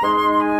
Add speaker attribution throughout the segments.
Speaker 1: Música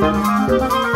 Speaker 1: Música